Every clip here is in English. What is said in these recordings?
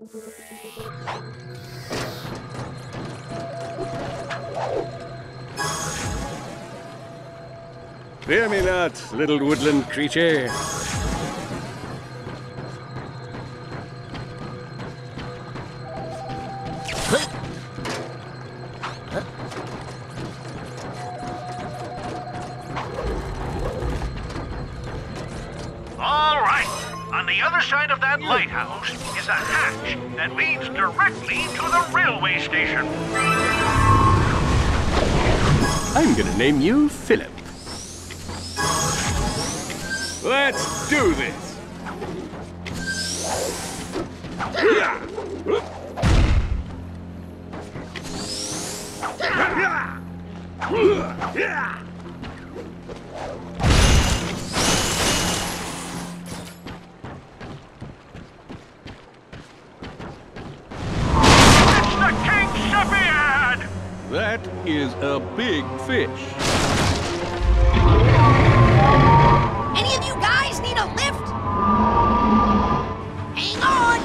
Fear me not, little woodland creature. The other side of that lighthouse is a hatch that leads directly to the railway station. I'm gonna name you Philip. Let's do this! It's That is a big fish. Any of you guys need a lift? Hang on!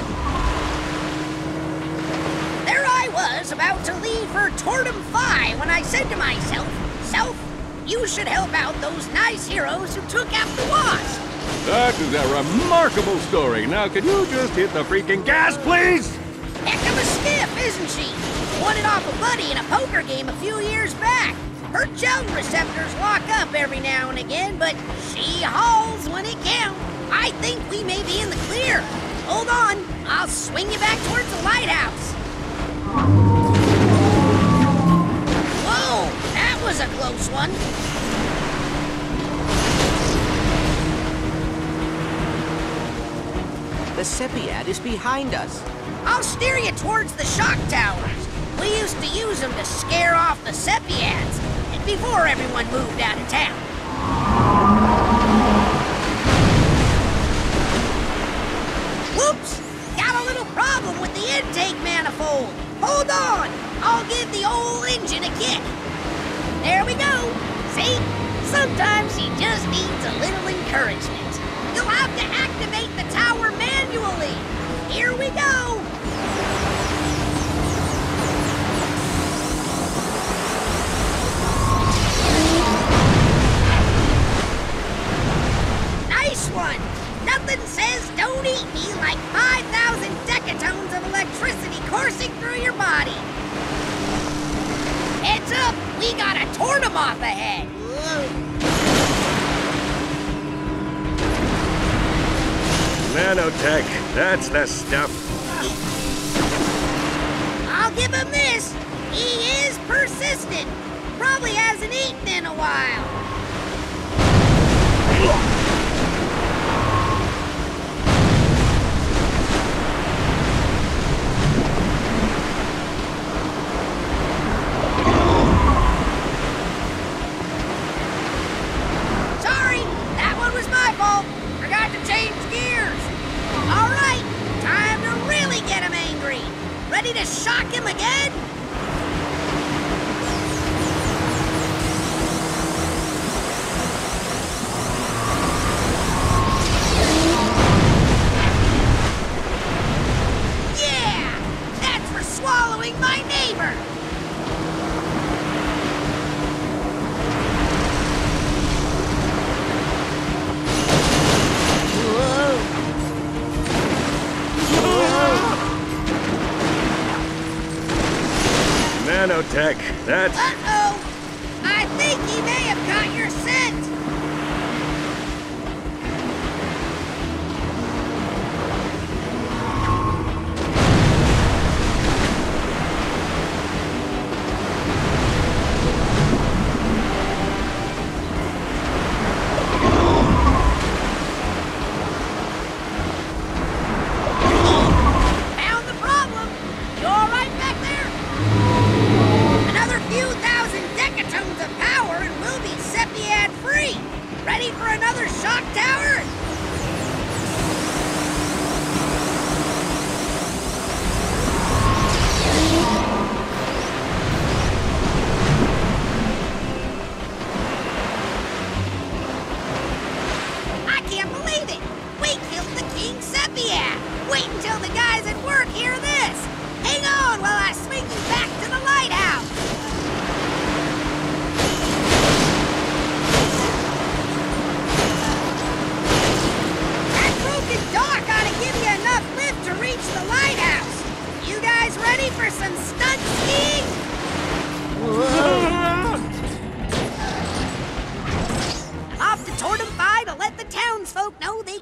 There I was, about to leave for Tortum Phi when I said to myself, Self, you should help out those nice heroes who took out the Wasp. That is a remarkable story. Now, can you just hit the freaking gas, please? Heck of a skiff, isn't she? Won it off a buddy in a poker game a few years back. Her gel receptors lock up every now and again, but she hauls when it counts. I think we may be in the clear. Hold on, I'll swing you back towards the lighthouse. Whoa, that was a close one. The Sepiad is behind us. I'll steer you towards the shock towers. We used to use them to scare off the Sepiads before everyone moved out of town. Whoops! Got a little problem with the intake manifold. Hold on! I'll give the old engine a kick. There we go. See? Sometimes he just needs a little encouragement. You'll have to activate the tower manually. Here we go. Nanotech, that's the stuff. I'll give him this! He is persistent! Probably hasn't eaten in a while. Ready to shock him again? Nanotech, that's.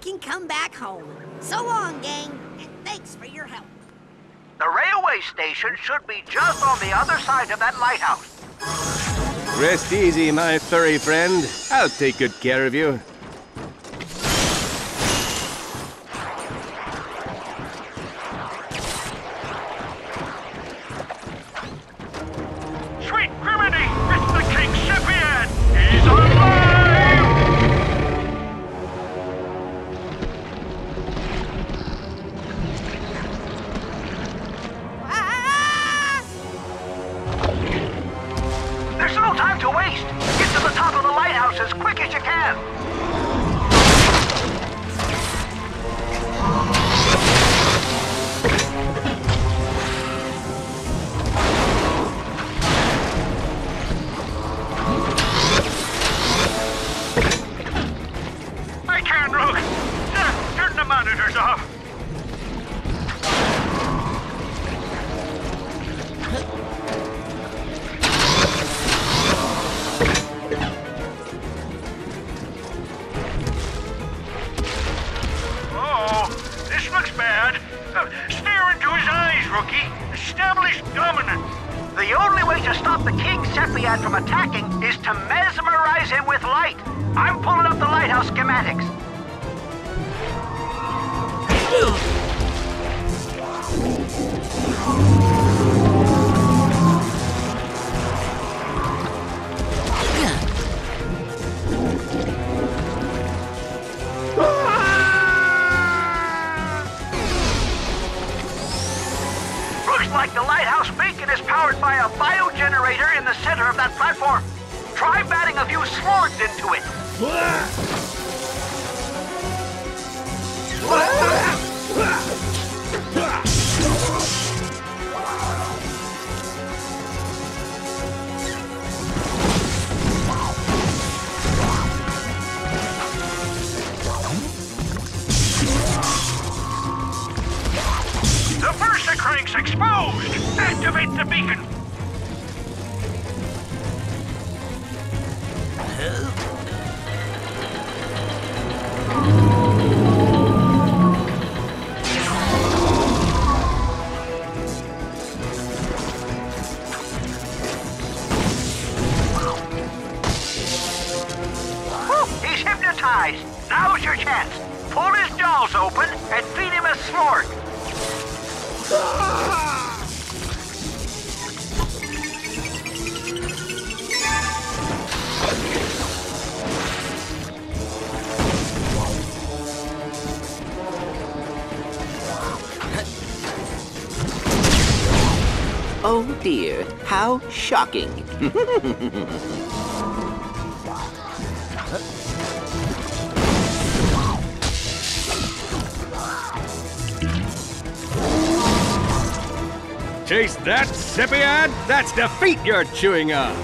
Can come back home. So long, gang, and thanks for your help. The railway station should be just on the other side of that lighthouse. Rest easy, my furry friend. I'll take good care of you. As quick as you can! Bad. Uh, stare into his eyes, rookie. Establish dominance. The only way to stop the King Sepiad from attacking is to mesmerize him with light. I'm pulling up the lighthouse schematics. Lighthouse beacon is powered by a biogenerator in the center of that platform. Try batting a few slorgs into it. Oh dear, how shocking. Chase that, Sepiad? That's defeat you're chewing on.